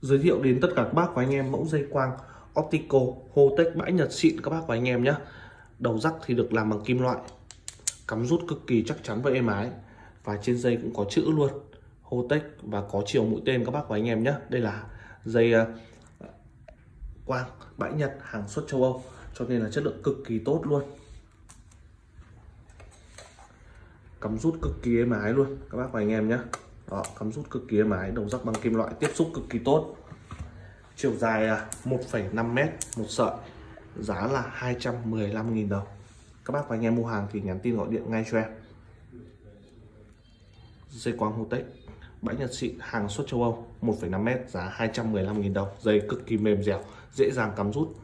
giới thiệu đến tất cả các bác và anh em mẫu dây quang Optico Hotech bãi Nhật xịn các bác và anh em nhé đầu rắc thì được làm bằng kim loại, cắm rút cực kỳ chắc chắn và êm ái. Và trên dây cũng có chữ luôn Hotech và có chiều mũi tên các bác và anh em nhé đây là dây ờ, quang bãi Nhật hàng xuất châu Âu, cho nên là chất lượng cực kỳ tốt luôn. Cắm rút cực kỳ êm ái luôn các bác và anh em nhé đó cắm rút cực kỳ êm ái đầu rắc bằng kim loại tiếp xúc cực kỳ tốt. Chiều dài à, 1,5 m một sợi. Giá là 215.000 đồng. Các bác và anh em mua hàng thì nhắn tin gọi điện ngay cho em. Dây quang Hotech bãi Nhật xịn hàng xuất châu Âu 1,5m giá 215.000 đồng. Dây cực kỳ mềm dẻo dễ dàng cắm rút.